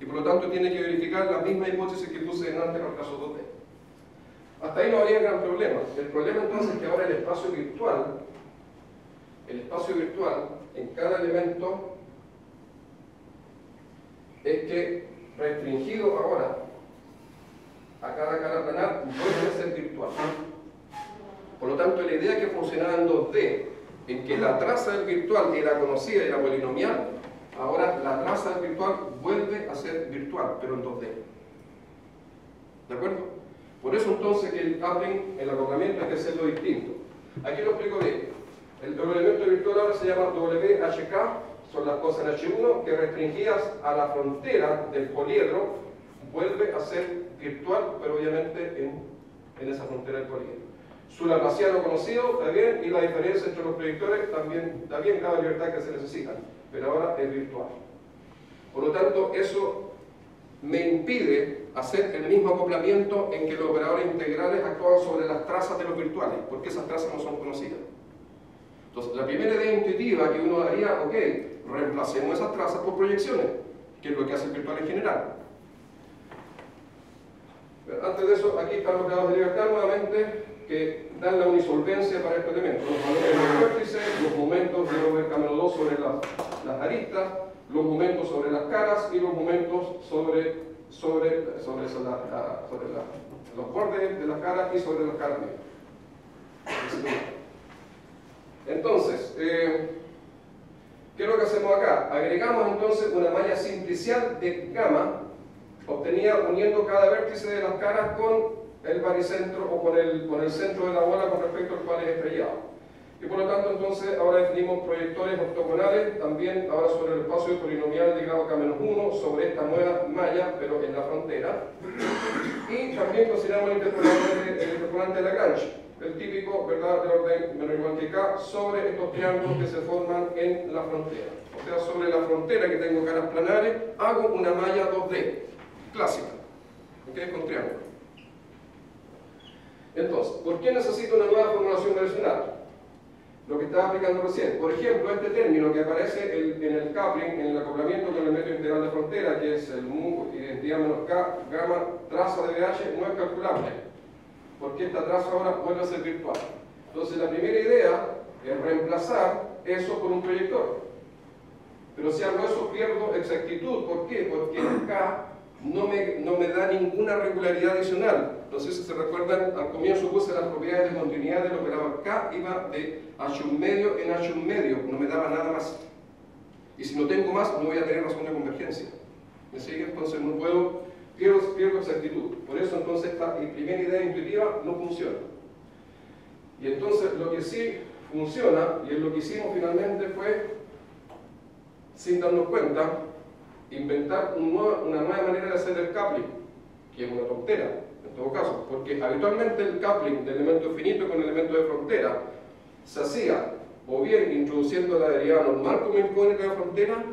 Y por lo tanto tiene que verificar la misma hipótesis que puse antes en el caso 2D. Hasta ahí no habría gran problema. El problema entonces es que ahora el espacio virtual, el espacio virtual en cada elemento es que restringido ahora a cada cara planar puede ser virtual. Por lo tanto, la idea que funcionaba en 2D en que la traza del virtual era conocida, era polinomial, ahora la del virtual vuelve a ser virtual, pero en 2D. ¿De acuerdo? Por eso entonces que el coupling, el acoplamiento hay que hacerlo distinto. Aquí lo explico bien. El elemento virtual ahora se llama WHK, son las cosas en H1, que restringidas a la frontera del poliedro, vuelve a ser virtual, pero obviamente en, en esa frontera del poliedro su laplaciano conocido, está bien, y la diferencia entre los predictores también da bien cada libertad que se necesita, pero ahora es virtual. Por lo tanto, eso me impide hacer el mismo acoplamiento en que los operadores integrales actúan sobre las trazas de los virtuales, porque esas trazas no son conocidas. Entonces, la primera idea intuitiva que uno haría, ok, reemplacemos esas trazas por proyecciones, que es lo que hace el virtual en general. Antes de eso, aquí están los grados de libertad nuevamente, que dan la unisolvencia para este elemento. Los valores de los vértices, los momentos de Camelo 2 sobre las, las aristas, los momentos sobre las caras y los momentos sobre, sobre, sobre, sobre los bordes de las caras y sobre las caras. Entonces, eh, ¿qué es lo que hacemos acá? Agregamos entonces una malla simplicial de gama obtenida uniendo cada vértice de las caras con el baricentro o con el, con el centro de la bola con respecto al cual es estrellado. Y por lo tanto, entonces, ahora definimos proyectores ortogonales, también ahora sobre el espacio polinomial de grado K-1 sobre esta nueva malla, pero en la frontera. Y también consideramos el interpolante, de Lagrange, el típico, ¿verdad?, de orden menos igual que K, sobre estos triángulos que se forman en la frontera. O sea, sobre la frontera que tengo caras planares, hago una malla 2D, clásica, ¿ok?, con triángulo. Entonces, ¿por qué necesito una nueva formulación versional? Lo que estaba explicando recién. Por ejemplo, este término que aparece en el coupling, en el acoplamiento con el método integral de frontera, que es el mu identidad menos k, gamma, traza de BH, no es calculable, porque esta traza ahora vuelve a ser virtual. Entonces, la primera idea es reemplazar eso por un proyector. Pero si hago eso, pierdo exactitud. ¿Por qué? Porque el k no me, no me da ninguna regularidad adicional. No sé si se recuerdan, al comienzo puse las propiedades de continuidad del operador K, iba de H1 medio en H1 medio, no me daba nada más. Y si no tengo más, no voy a tener razón de convergencia. ¿Me sigue? Entonces no puedo, pierdo, pierdo exactitud. Por eso entonces esta primera idea intuitiva no funciona. Y entonces lo que sí funciona, y es lo que hicimos finalmente, fue, sin darnos cuenta, inventar una nueva manera de hacer el coupling, que es una tontera, en todo caso, porque habitualmente el coupling de elemento finito con elemento de frontera se hacía o bien introduciendo la derivada normal como incógnita de frontera,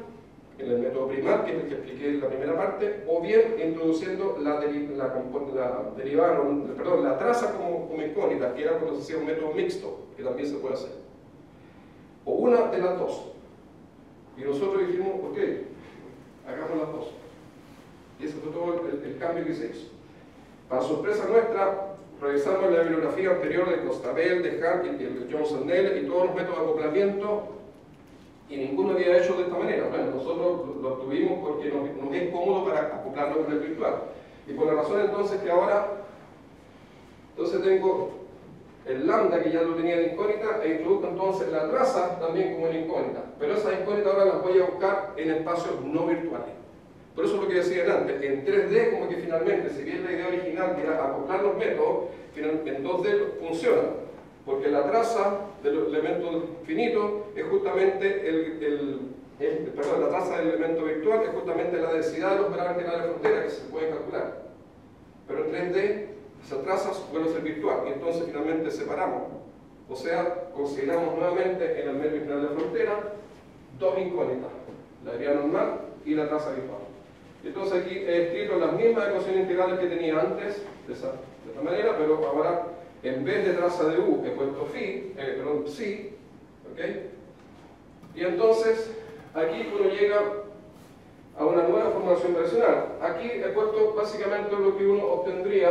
en el método primar, que es el que expliqué en la primera parte, o bien introduciendo la, la, derivada, perdón, la traza como, como incógnita, que era cuando se hacía un método mixto, que también se puede hacer. O una de las dos. Y nosotros dijimos, ok, hagamos las dos. Y ese fue todo el, cambio que se hizo. Para sorpresa nuestra, revisamos la bibliografía anterior de Costabel, de Hart y de Johnson Nell y todos los métodos de acoplamiento y ninguno había hecho de esta manera. Bueno, nosotros lo tuvimos porque nos, es cómodo para acoplarlo con el virtual. Y por la razón entonces que ahora, entonces tengo el lambda que ya lo tenía de incógnita e introduzco entonces la traza también como en incógnita. Pero esas incógnitas ahora las voy a buscar en espacios no virtuales. Por eso lo que decía antes, en 3D como que finalmente, si bien la idea original era acoplar los métodos, en 2D funciona. Porque la traza del elemento finito es justamente el, perdón, la traza del elemento virtual es justamente la densidad de los parámetros de frontera que se puede calcular. Pero en 3D esas trazas vuelven a ser virtual y entonces finalmente separamos. O sea, consideramos nuevamente en el medio final de frontera dos incógnitas, la área normal y la traza virtual. Entonces aquí he escrito las mismas ecuaciones integrales que tenía antes, de, esa, esta manera, pero ahora en vez de traza de u he puesto phi, eh, perdón, psi, ¿ok? Y entonces aquí uno llega a una nueva formulación versional. Aquí he puesto básicamente lo que uno obtendría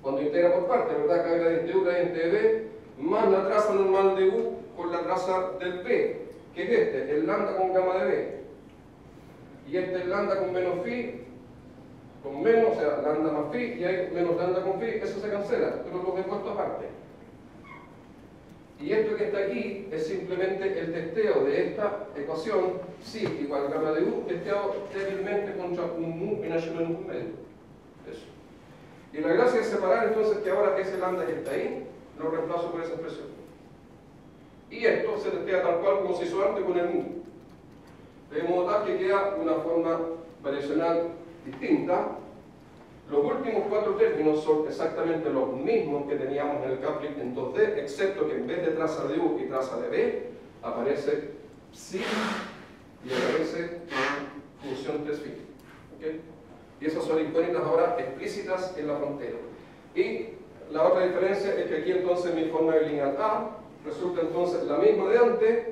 cuando integra por parte, ¿verdad? Acá gradiente U, gradiente B, más la traza normal de U con la traza del B, que es este, el lambda con gamma de B. Y este es lambda con menos phi, con menos, o sea, lambda más phi, y hay menos lambda con phi, eso se cancela, pero lo he puesto aparte. Y esto que está aquí es simplemente el testeo de esta ecuación, psi igual gamma de u, testeado débilmente contra un mu en h menos un medio. Y la gracia es separar entonces que ahora ese lambda que está ahí, lo reemplazo por esa expresión. Y esto se testea tal cual como se hizo antes con el mu. De modo tal que queda una forma variacional distinta. Los últimos cuatro términos son exactamente los mismos que teníamos en el coupling en 2D, excepto que en vez de traza de U y traza de B, aparece psi y aparece función 3 phi. ¿Okay? Y esas son incógnitas ahora explícitas en la frontera. Y la otra diferencia es que aquí entonces mi forma de lineal A resulta entonces la misma de antes,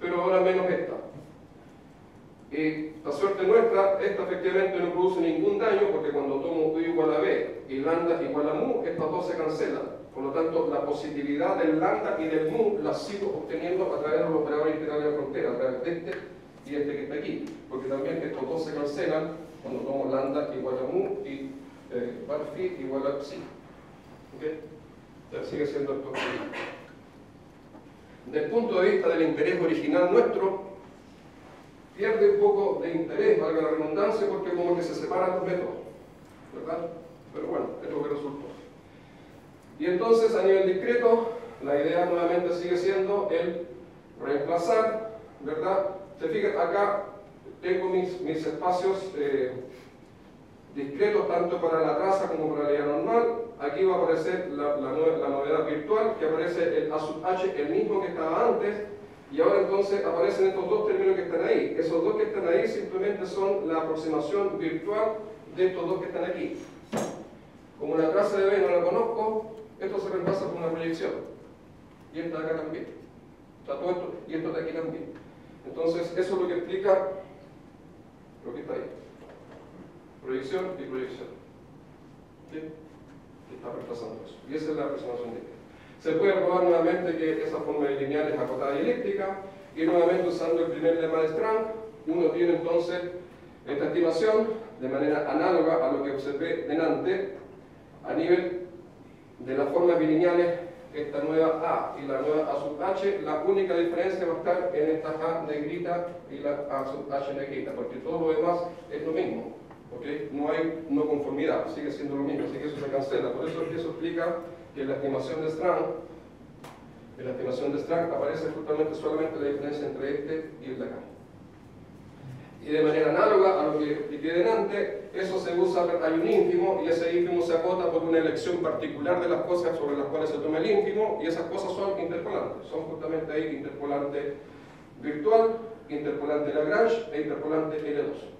pero ahora menos esta. Y la suerte nuestra, esta efectivamente no produce ningún daño porque cuando tomo U igual a B y lambda igual a mu, estas dos se cancelan. Por lo tanto, la positividad del lambda y del mu la sigo obteniendo a través de los operadores integrales de la frontera, a través de este y este que está aquí, porque también estos dos se cancelan cuando tomo lambda igual a mu y eh, bar phi igual a psi. ¿Ok? sigue siendo esto. Desde el punto de vista del interés original nuestro, pierde un poco de interés, valga la redundancia, porque como que se separan los métodos, ¿verdad? Pero bueno, es lo que resultó. Y entonces a nivel discreto, la idea nuevamente sigue siendo el reemplazar, ¿verdad? Se fijan, acá tengo mis, mis espacios eh, discretos tanto para la traza como para la idea normal. Aquí va a aparecer la, novedad virtual, que aparece el A sub H, el mismo que estaba antes, y ahora entonces aparecen estos dos términos que están ahí. Esos dos que están ahí simplemente son la aproximación virtual de estos dos que están aquí. Como la traza de B no la conozco, esto se reemplaza por una proyección. Y esta de acá también. Está todo esto, y esto de aquí también. Entonces, eso es lo que explica lo que está ahí. Proyección y proyección. ¿Sí? Está reemplazando eso. Y esa es la de Se puede probar nuevamente que esa forma lineal es acotada y elíptica, y nuevamente usando el primer lema de Strand, uno tiene entonces esta estimación de manera análoga a lo que observé delante a nivel de las formas bilineales esta nueva A y la nueva A sub H, la única diferencia va a estar en esta A negrita y la A sub H negrita, porque todo lo demás es lo mismo. ¿Okay? No hay no conformidad, sigue siendo lo mismo, así que eso se cancela. Por eso eso explica que la estimación de Strand, en la estimación de Strand aparece justamente solamente la diferencia entre este y el de acá y de manera análoga a lo que expliqué delante, eso se usa, hay un ínfimo y ese ínfimo se acota por una elección particular de las cosas sobre las cuales se toma el ínfimo y esas cosas son interpolantes, son justamente ahí interpolante virtual, interpolante Lagrange e interpolante L2.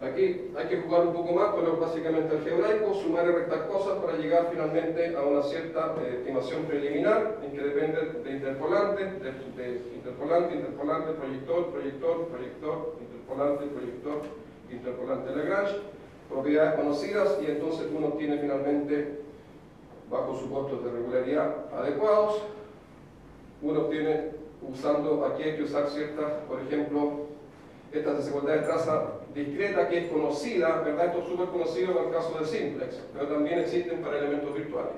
Aquí hay que jugar un poco más, pero básicamente algebraico, sumar y cosas para llegar finalmente a una cierta eh, estimación preliminar en que depende de interpolante, de, interpolante, interpolante, proyector, proyector, proyector, interpolante, proyector, interpolante Lagrange, propiedades conocidas y entonces uno tiene finalmente, bajo supuestos de regularidad adecuados, uno obtiene usando, aquí hay que usar ciertas, por ejemplo, estas desigualdades de traza discreta que es conocida, ¿verdad? Esto es súper conocido en el caso de simplex, pero también existen para elementos virtuales.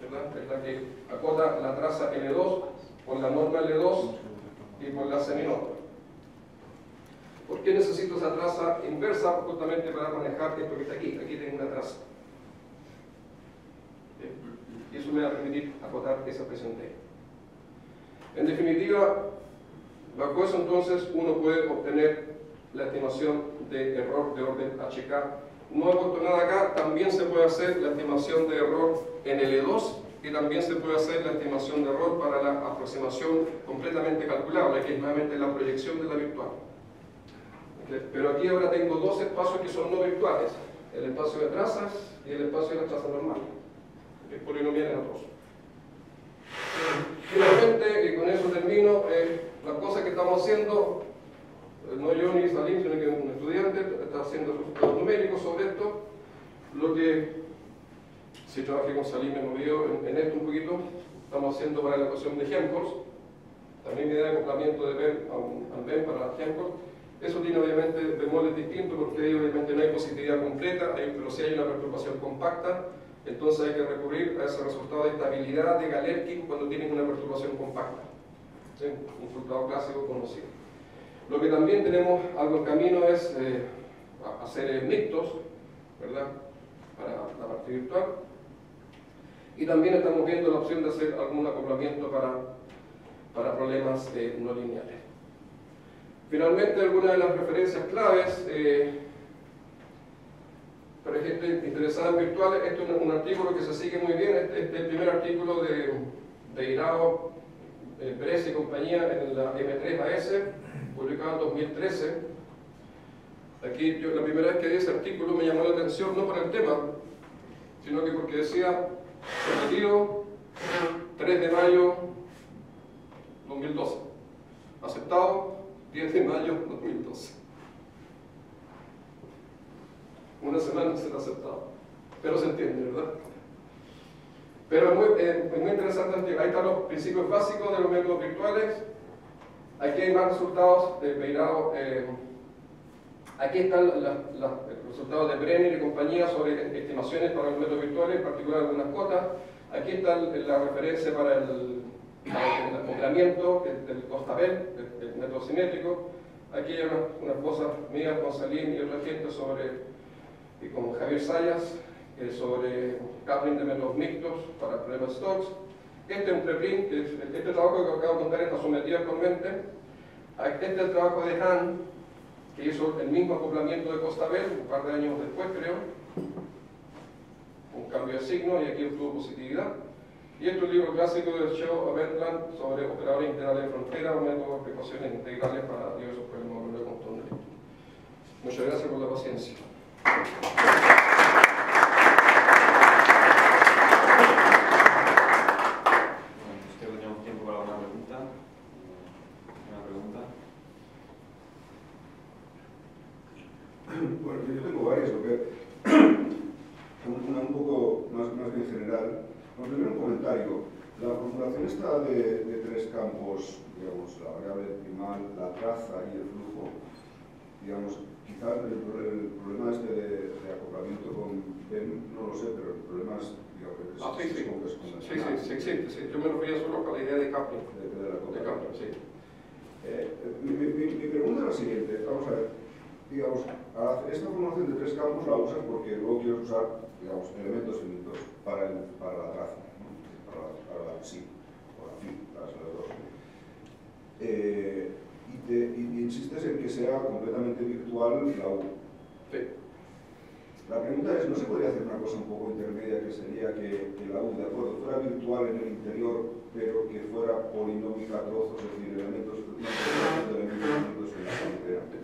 ¿verdad? Es la que acota la traza L2 por la norma L2 y por la seminota. ¿Por qué necesito esa traza inversa? Justamente para manejar esto que está aquí. Aquí tengo una traza. Y eso me va a permitir acotar esa presión D. En definitiva, bajo eso entonces uno puede obtener la estimación de error de orden HK. No he puesto nada acá, también se puede hacer la estimación de error en L2 y también se puede hacer la estimación de error para la aproximación completamente calculable, que es nuevamente la proyección de la virtual. Pero aquí ahora tengo dos espacios que son no virtuales, el espacio de trazas y el espacio de la traza normal, que es polinomial en otros. Finalmente, y con eso termino, eh, las cosas que estamos haciendo no yo ni Salim, sino que un estudiante está haciendo resultados numéricos sobre esto. Lo que, si trabajé con Salim, me movió en, en, esto un poquito, estamos haciendo para la ecuación de Helmholtz, también idea de acoplamiento de Ben al Ben para Helmholtz. Eso tiene obviamente bemoles distintos porque obviamente no hay positividad completa, pero si hay una perturbación compacta, entonces hay que recurrir a ese resultado de estabilidad de Galerkin cuando tienen una perturbación compacta. ¿Sí? Un resultado clásico conocido. Lo que también tenemos algo en camino es eh, hacer mixtos, ¿verdad? Para la parte virtual. Y también estamos viendo la opción de hacer algún acoplamiento para, para problemas eh, no lineales. Finalmente, algunas de las referencias claves eh, para gente interesada en virtuales, esto es un, artículo que se sigue muy bien, este, este es el primer artículo de, de Irao, Pérez y compañía en la M3AS, publicado en 2013. Aquí la primera vez que vi ese artículo me llamó la atención no por el tema, sino que porque decía, sometido 3 de mayo 2012, aceptado 10 de mayo 2012. Una semana se ha aceptado, pero se entiende, ¿verdad? Pero es muy, eh, muy interesante, ahí están los principios básicos de los métodos virtuales, Aquí hay más resultados de peinado. eh, aquí están los resultados de Brenner y compañía sobre estimaciones para los métodos virtuales, en particular algunas cotas. Aquí está la referencia para el, para el acoplamiento del, del Costabel, el, el método simétrico. Aquí hay unas, cosas mías con Salim y otra gente sobre, y con Javier Sayas, eh, sobre coupling de métodos mixtos para problemas stocks. Este es este trabajo que acabo de contar está sometido actualmente. Este es el trabajo de Han, que hizo el mismo acoplamiento de Costabel, un par de años después creo. Un cambio de signo y aquí obtuvo positividad. Y este es un libro clásico de Shaw Wendland sobre operadores integrales de frontera, un método de ecuaciones integrales para diversos problemas de contorno. Muchas gracias por la paciencia. la traza y el flujo, digamos, quizás el, el, problema este de, de, acoplamiento con PEN, no lo sé, pero el problema es, digamos, es, ah, sí, sí. Es sí, sí, sí, sí, sí, yo me refería solo a la idea de cambio. De, de, la de cambio, sí. Eh, mi, mi, mi, pregunta es la siguiente, vamos a ver, digamos, esta formación de tres campos la usas porque luego quieres usar, digamos, elementos finitos para, el, para la traza, ¿no? para, para la sí, o la fin, para las dos. Eh, y, y- en que sea completamente virtual la U. Sí. La pregunta es, ¿no se podría hacer una cosa un poco intermedia que sería que, que la U, de acuerdo, fuera virtual en el interior, pero que fuera polinómica a trozos, es decir, elementos?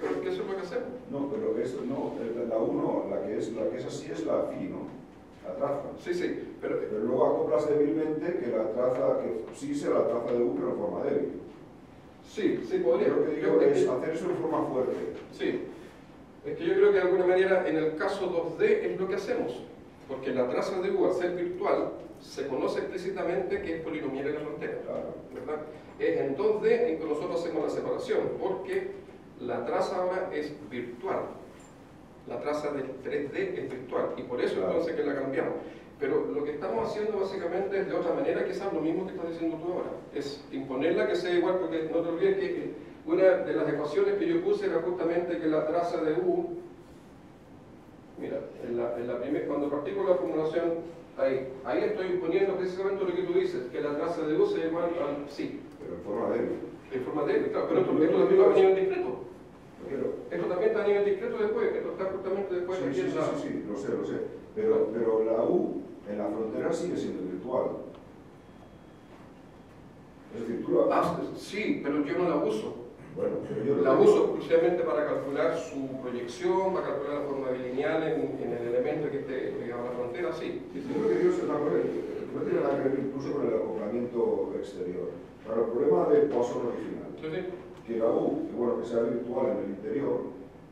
Pero eso es lo que hacemos. No, pero eso no, el- la U no, la que es, la que es así es la FI, ¿no? La traza. Sí, sí, pero Pero luego acoplas débilmente que la traza, que sí sea la traza de U, pero en forma débil. Sí, sí podría. Lo que digo Yo- es hacer eso en forma fuerte. Sí, es que yo creo que de alguna manera en el caso 2D es lo que hacemos, porque la traza de U al ser virtual se conoce explícitamente que es polinomial en la frontera, Claro. ¿verdad? Es en 2D en que nosotros hacemos la separación, porque la traza ahora es virtual. La traza del 3D es virtual y por eso Claro. entonces que la cambiamos. Pero lo que estamos haciendo básicamente es de otra manera, quizás lo mismo que estás diciendo tú ahora, es imponerla que sea igual, porque no te olvides que una de las ecuaciones que yo puse era justamente que la traza de U, mira, en la, en la primer, cuando partí con la formulación, ahí, ahí estoy imponiendo precisamente lo que tú dices, que la traza de U sea igual al sí, Pero en forma débil. en forma de claro, pero esto, esto también va a nivel discreto. Pero, Esto también está a nivel discreto después, esto está justamente después sí, aquí sí, sí, la- sí, sí, lo sé, lo sé. Pero, pero la U en la frontera sigue siendo virtual. Es decir, tú la... Ah, sí, pero yo no la uso. Bueno, pero yo La uso exclusivamente para calcular su proyección, para calcular la forma bilineal en, en el elemento que esté pegado a la frontera, sí. sí, sí. Yo lo que una cosa que no tiene nada que ver incluso con el acoplamiento exterior. Para el problema del Poisson original, Sí, sí. que la U, que bueno, que sea virtual en el interior,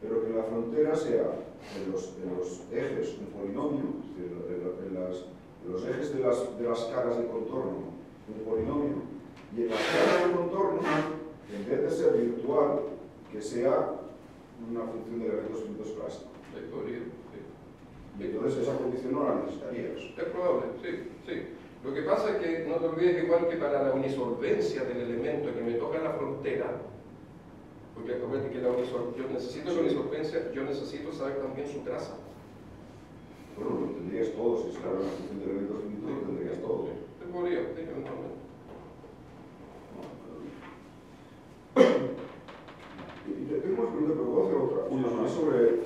pero que la frontera sea en los, en los ejes un polinomio, en, la- en las- en los ejes de las, de las caras de contorno un polinomio, y en las caras de contorno, en vez de ser virtual, que sea una función de elementos finitos clásicos. Podría, sí. Y entonces esa condición no la necesitarías. Es probable, sí, sí. Lo que pasa es que no te olvides igual que para la unisolvencia del elemento que me toca en la frontera, porque acuérdate que la yo necesito la unisolvencia, yo necesito saber también su traza. Bueno, lo tendrías todo, si fuera una función de elementos finitos, lo tendrías todo. Se podría, sí, eventualmente. Y te- tengo más preguntas, pero voy a hacer otra. Una más. Sobre,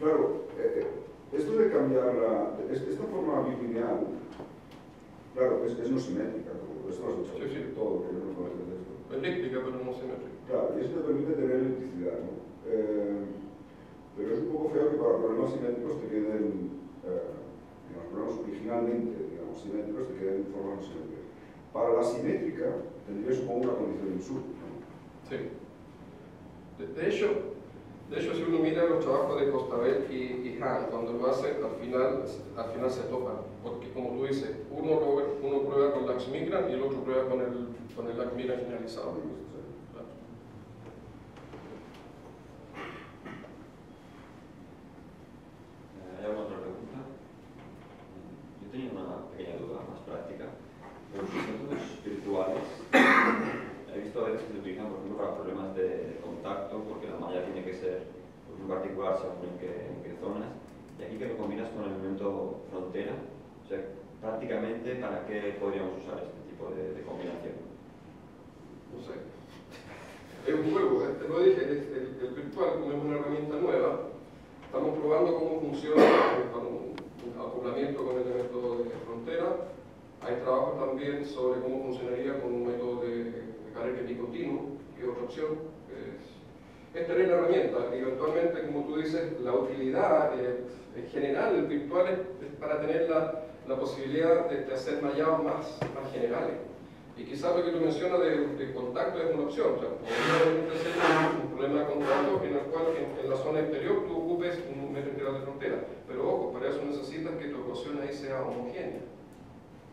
claro, eh, eh, esto de cambiar la, es- esta forma bilineal, claro, es, es no simétrica, como esto lo has hecho Sí, sí. todo, que yo no Elíptica, pero no simétrica. Claro, y eso te permite tener electricidad, ¿no? Eh, pero es un poco feo que para problemas simétricos te queden, eh, digamos, problemas originalmente, digamos, simétricos te queden en forma no simétrica. Para la simétrica tendrías como una condición insur, ¿no? Sí. De, de hecho, de hecho, si uno mira los trabajos de Costabel y, y Han, cuando lo hacen, al final, al final se topan. Porque, como tú dices, uno, uno prueba con Lax Migran y el otro prueba con el, con el Lax Migran generalizado. Claro. práctica. Los métodos virtuales he visto a veces que se utilizan, por ejemplo, para problemas de, contacto, porque la malla tiene que ser pues, muy particular según en qué, en qué zonas. Y aquí que lo combinas con el elemento frontera, o sea, prácticamente, ¿para qué podríamos usar este tipo de, de combinación? No sé. Es un juego, te lo dije, el, el, el virtual como es una herramienta nueva, estamos probando cómo funciona con un, un acoplamiento con el elemento de frontera. Hay trabajo también sobre cómo funcionaría con un método de carga continuo, que es otra opción. Es, es la herramienta y eventualmente, como tú dices, la utilidad eh, en general virtual es, para tener la, posibilidad de, de, hacer mallados más, más generales. Y quizás lo que tú mencionas de, de contacto es una opción. O sea, podría un problema de contacto en el cual en, en, la zona exterior tú ocupes un metro integral de frontera. Pero ojo, para eso necesitas que tu ecuación ahí sea homogénea.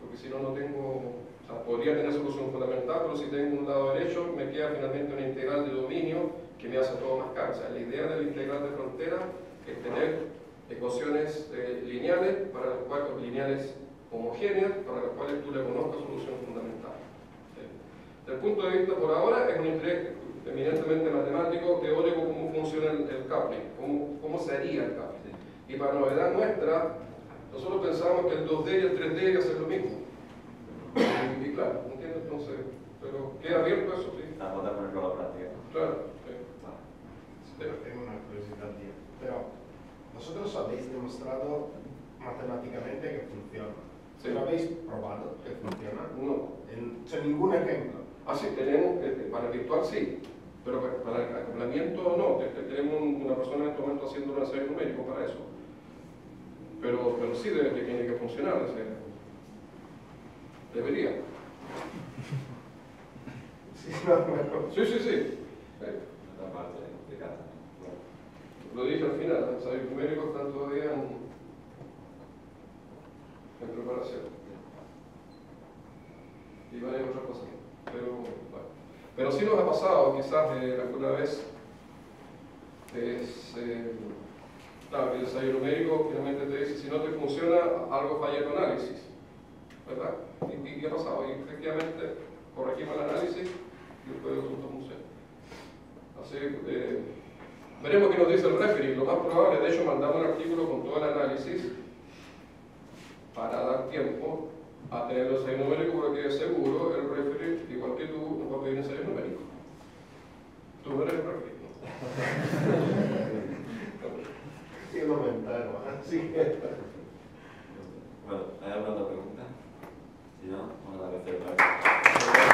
Porque si no, no tengo o sea, podría tener solución fundamental, pero si tengo un lado derecho, me queda finalmente una integral de dominio que me hace todo más caro. O sea, la idea de la integral de frontera es tener ecuaciones eh, lineales, para las cuales, lineales homogéneas, para las cuales tú le conozcas solución fundamental. ¿sí? Desde el punto de vista por ahora, es un interés eminentemente matemático, teórico, cómo funciona el, el coupling, cómo, cómo se haría el coupling. Y para novedad nuestra, nosotros pensamos que el 2D y el 3D iba a ser lo mismo. Y, y claro, entiendo entonces, pero queda abierto eso, sí. A poder ponerlo a la práctica. Claro, sí. Pero tengo una curiosidad, tío. Pero vosotros habéis demostrado matemáticamente que funciona. Sí. ¿Lo habéis probado que funciona? No. En, sea, ningún ejemplo. Ah, sí, tenemos, eh, para el virtual sí, pero para, para el acoplamiento no. Te- te- Tenemos un- una persona en este momento haciendo un ensayo numérico para eso. Pero, pero sí debe, que tiene que funcionar. o sea, debería. Sí, no, no. Sí, sí, sí. Eh, Otra parte complicada. Lo dije al final, los ensayos numéricos están todavía en, preparación. Y varias otras cosas. Pero, bueno. Pero sí nos ha pasado, quizás eh, alguna vez, es, eh, claro, el ensayo numérico finalmente te dice, si no te funciona, algo falla tu análisis. ¿Verdad? Y, y ha pasado, y efectivamente corregimos el análisis y después el asunto funciona. Así, eh, Veremos qué nos dice el referee. Lo más probable, de hecho, mandamos un artículo con todo el análisis para dar tiempo a tener los seis numéricos, porque seguro el referee, igual que tú, nos va a pedir un seis numérico. Tú no eres el referee. ¿no? y comentar, así. ¿eh? Bueno, ¿hay alguna otra pregunta? Si no, vamos a agradecer.